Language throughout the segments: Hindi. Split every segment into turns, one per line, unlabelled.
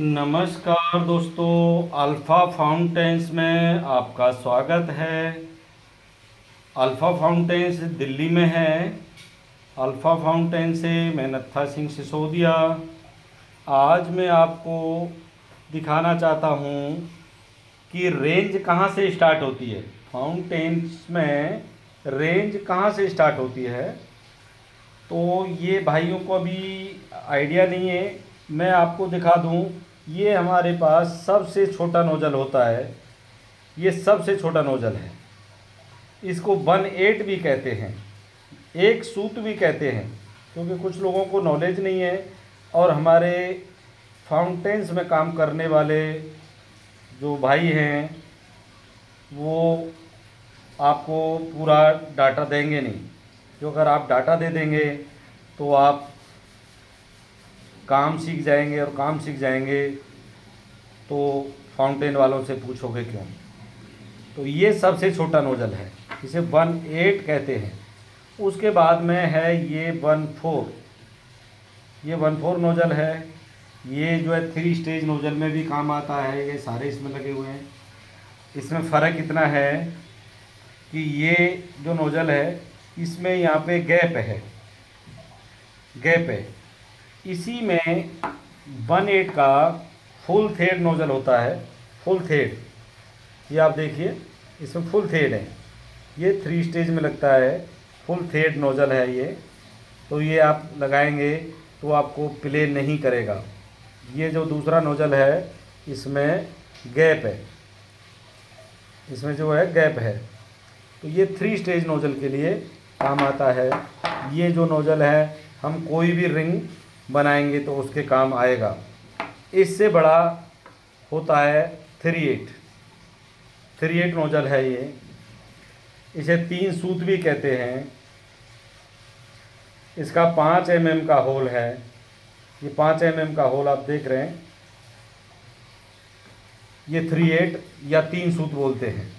नमस्कार दोस्तों अल्फ़ा फाउंटेंस में आपका स्वागत है। अल्फ़ा फाउंटेंस दिल्ली में है। अल्फ़ा फाउंटेन से मैं नत्था सिंह सिसोदिया। आज मैं आपको दिखाना चाहता हूँ कि रेंज कहाँ से स्टार्ट होती है। फाउंटेन्स में रेंज कहाँ से स्टार्ट होती है? तो ये भाइयों को अभी आइडिया नहीं है। मैं आपको दिखा दूँ ये हमारे पास सबसे छोटा नोजल होता है। ये सबसे छोटा नोजल है। इसको वन एट भी कहते हैं। एक सूत भी कहते हैं, क्योंकि कुछ लोगों को नॉलेज नहीं है और हमारे फाउंटेंस में काम करने वाले जो भाई हैं, वो आपको पूरा डाटा देंगे नहीं। जो अगर आप डाटा दे देंगे तो आप काम सीख जाएँगे और काम सीख जाएँगे तो फाउंटेन वालों से पूछोगे क्यों? तो ये सबसे छोटा नोजल है। इसे वन एट कहते हैं। उसके बाद में है ये वन फोर ये वन फोर नोजल है। ये जो है थ्री स्टेज नोजल में भी काम आता है। ये सारे इसमें लगे हुए हैं। इसमें फ़र्क इतना है कि ये जो नोजल है, इसमें यहाँ पे गैप है। गैप है। इसी में वन एट का फुल थेड नोज़ल होता है, फुल थेड ये आप देखिए, इसमें फुल थेड है। ये थ्री स्टेज में लगता है, फुल थेड नोज़ल है ये। तो ये आप लगाएँगे तो आपको प्ले नहीं करेगा। ये जो दूसरा नोज़ल है, इसमें गैप है। इसमें जो है गैप है। तो ये थ्री स्टेज नोज़ल के लिए काम आता है। ये जो नोज़ल है, हम कोई भी रिंग बनाएँगे तो उसके काम आएगा। इससे बड़ा होता है three eight three eight nozzle है ये। इसे तीन सूत भी कहते हैं। इसका पाँच एम mm का होल है। ये पाँच एम mm का होल आप देख रहे हैं। ये थ्री एट या तीन सूत बोलते हैं।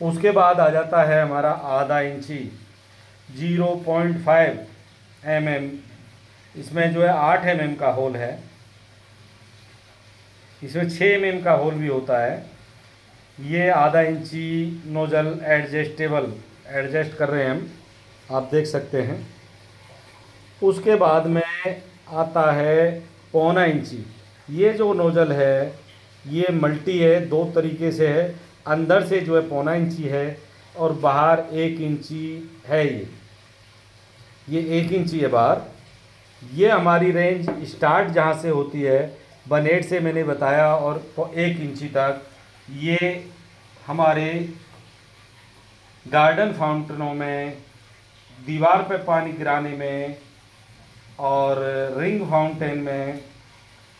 उसके बाद आ जाता है हमारा आधा इंची। Zero point five M M इसमें जो है आठ एम का होल है। इसमें छः एम का होल भी होता है। ये आधा इंची नोजल एडजस्टेबल, एडजस्ट कर रहे हैं हम। आप देख सकते हैं। उसके बाद में आता है पौना इंची। ये जो नोजल है, ये मल्टी है, दो तरीके से है। अंदर से जो है पौना इंची है और बाहर एक इंची है ये। ये एक इंची है बाहर। ये हमारी रेंज स्टार्ट जहाँ से होती है वन एट से मैंने बताया और एक इंची तक, ये हमारे गार्डन फाउंटनों में, दीवार पर पानी गिराने में और रिंग फाउंटेन में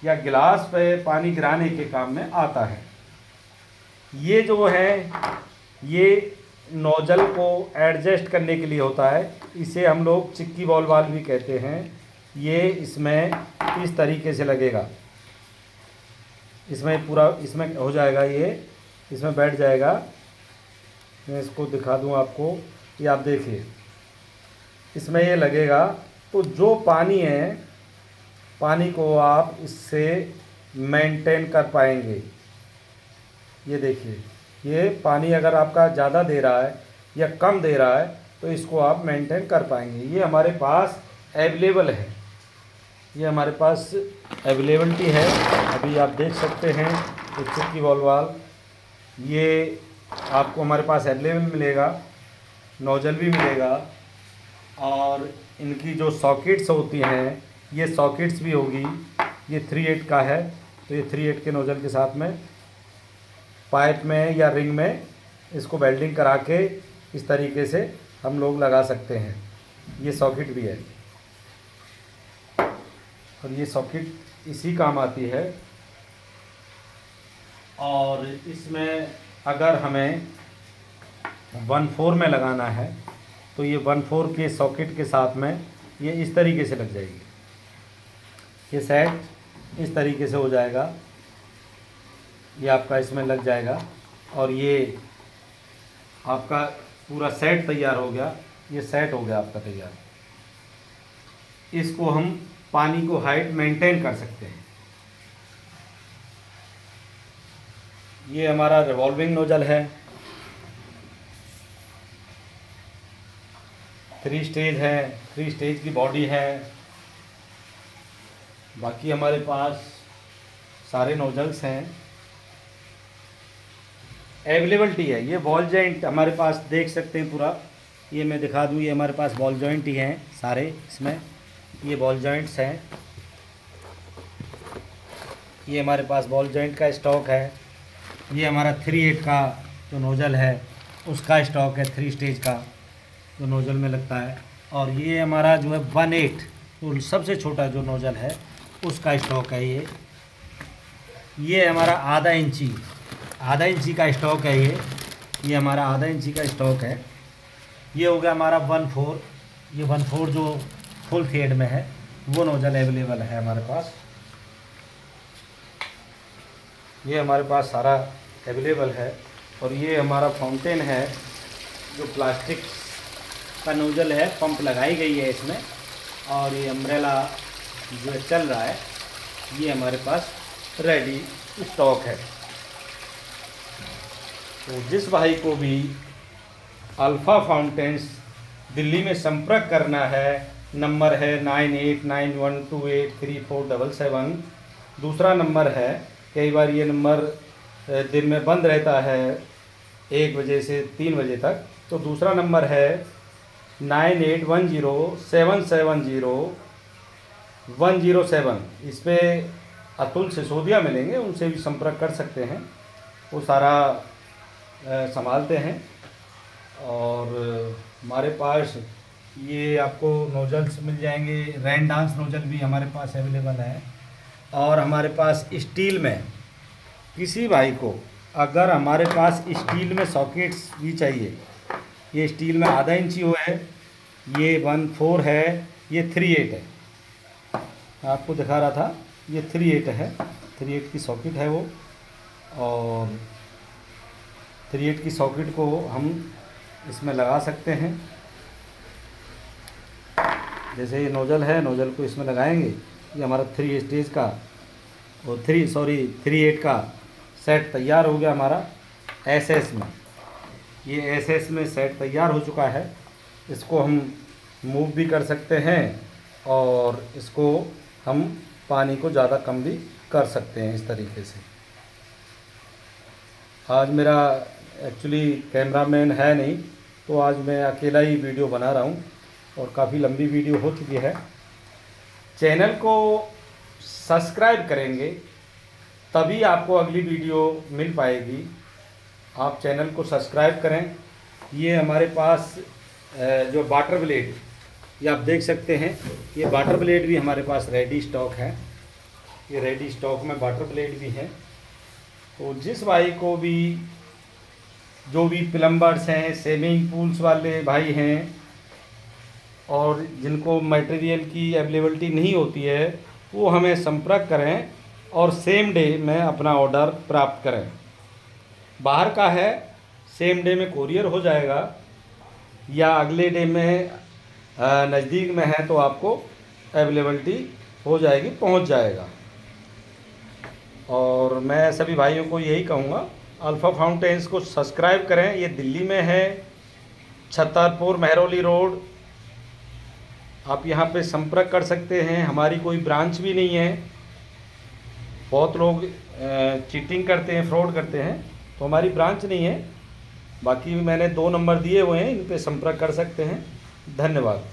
या गिलास पे पानी गिराने के काम में आता है। ये जो है, ये नोजल को एडजस्ट करने के लिए होता है। इसे हम लोग चिक्की बॉल वाल भी कहते हैं। ये इसमें इस तरीके से लगेगा? इसमें पूरा, इसमें हो जाएगा ये, इसमें बैठ जाएगा। मैं इसको दिखा दूँ आपको, ये आप देखिए। इसमें ये लगेगा तो जो पानी है, पानी को आप इससे मेंटेन कर पाएँगे। ये देखिए, ये पानी अगर आपका ज़्यादा दे रहा है या कम दे रहा है तो इसको आप मेंटेन कर पाएँगे। ये हमारे पास अवेलेबल है। ये हमारे पास अवेलेबलिटी है। अभी आप देख सकते हैं पिक्चर की वॉल वाल ये आपको हमारे पास अवेलेबल मिलेगा नोजल भी मिलेगा और इनकी जो सॉकेट्स होती हैं, ये सॉकेट्स भी होगी। ये थ्री एट का है तो ये थ्री एट के नोजल के साथ में पाइप में या रिंग में इसको वेल्डिंग करा के इस तरीके से हम लोग लगा सकते हैं। ये सॉकेट भी है। और ये सॉकेट इसी काम आती है। और इसमें अगर हमें वन फोर में लगाना है तो ये वन फोर के सॉकेट के साथ में ये इस तरीके से लग जाएगी। ये सेट इस तरीके से हो जाएगा। ये आपका इसमें लग जाएगा और ये आपका पूरा सेट तैयार हो गया। ये सेट हो गया आपका तैयार। इसको हम पानी को हाइट मेंटेन कर सकते हैं। ये हमारा रिवॉल्विंग नोजल है। थ्री स्टेज है थ्री स्टेज की बॉडी है। बाकी हमारे पास सारे नोजल्स हैं। अवेलेबलिटी है, ये बॉल जॉइंट हमारे पास देख सकते हैं पूरा। ये मैं दिखा दूँ, ये हमारे पास बॉल जॉइंट ही हैं सारे, इसमें। ये बॉल जॉइंट्स हैं। ये हमारे पास बॉल जॉइंट का स्टॉक है। ये हमारा थ्री एट का जो नोज़ल है, उसका स्टॉक है थ्री स्टेज का, जो नोज़ल में लगता है। और ये हमारा जो है वन एट तो सबसे छोटा जो नोज़ल है, उसका स्टॉक है ये। ये हमारा आधा इंची आधा इंची का स्टॉक है ये। ये हमारा आधा इंची का स्टॉक है। ये हो गया हमारा वन फोर ये वन फोर जो फुल थेड में है। वो नोजल अवेलेबल है हमारे पास। ये हमारे पास सारा अवेलेबल है और ये हमारा फाउंटेन है, जो प्लास्टिक का नोजल है पंप लगाई गई है इसमें। और ये अम्ब्रेला जो चल रहा है, ये हमारे पास रेडी स्टॉक है। तो जिस भाई को भी अल्फ़ा फाउंटेन्स दिल्ली में संपर्क करना है नंबर है nine eight nine one two eight three four double seven. दूसरा नंबर है, कई बार ये नंबर दिन में बंद रहता है एक बजे से तीन बजे तक। तो दूसरा नंबर है nine eight one zero seven seven zero one zero seven. इस पर अतुल सिसोदिया मिलेंगे, उनसे भी संपर्क कर सकते हैं। वो सारा संभालते हैं। और हमारे पास ये आपको नोजल्स मिल जाएँगे। रैन डांस नोजल भी हमारे पास अवेलेबल है। और हमारे पास स्टील में किसी भाई को अगर हमारे पास स्टील में सॉकेट्स भी चाहिए, ये स्टील में आधा इंची हुआ है, ये वन फोर है, ये थ्री एट है। आपको दिखा रहा था, ये थ्री एट है। थ्री एट की सॉकेट है वो। और थ्री एट की सॉकेट को हम इसमें लगा सकते हैं। जैसे ये नोज़ल है, नोज़ल को इसमें लगाएँगे, ये हमारा थ्री स्टेज का और थ्री सॉरी थ्री एट का सेट तैयार हो गया हमारा एस एस में। ये एस एस में सेट तैयार हो चुका है। इसको हम मूव भी कर सकते हैं और इसको हम पानी को ज़्यादा कम भी कर सकते हैं इस तरीके से। आज मेरा एक्चुअली कैमरामैन है नहीं तो आज मैं अकेला ही वीडियो बना रहा हूँ। और काफ़ी लंबी वीडियो हो चुकी है। चैनल को सब्सक्राइब करेंगे, तभी आपको अगली वीडियो मिल पाएगी। आप चैनल को सब्सक्राइब करें। ये हमारे पास जो वाटर ब्लेड ये आप देख सकते हैं, ये वाटर ब्लेड भी हमारे पास रेडी स्टॉक है। ये रेडी स्टॉक में वाटर ब्लेड भी है। तो जिस भाई को भी, जो भी प्लम्बर्स हैं स्विमिंग पूल्स वाले भाई हैं और जिनको मटेरियल की अवेलेबलिटी नहीं होती है, वो हमें संपर्क करें और सेम डे में अपना ऑर्डर प्राप्त करें। बाहर का है सेम डे में कोरियर हो जाएगा या अगले डे में नज़दीक में है तो आपको अवेलेबिलिटी हो जाएगी, पहुँच जाएगा। और मैं सभी भाइयों को यही कहूँगा अल्फ़ा फाउंटेन्स को सब्सक्राइब करें। ये दिल्ली में है छतरपुर मेहरौली रोड आप यहाँ पे संपर्क कर सकते हैं, हमारी कोई ब्रांच भी नहीं है। बहुत लोग चीटिंग करते हैं फ्रॉड करते हैं तो हमारी ब्रांच नहीं है। बाकी मैंने दो नंबर दिए हुए हैं इन पर संपर्क कर सकते हैं। धन्यवाद।